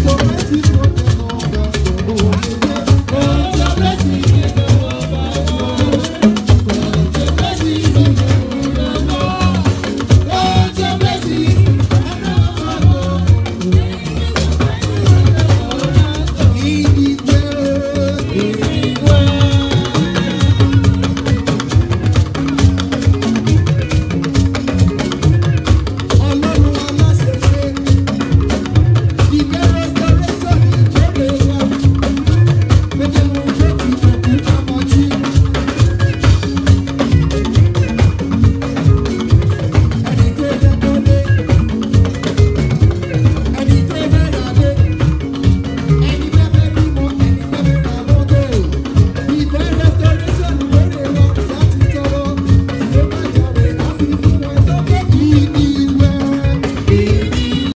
Estou perdido.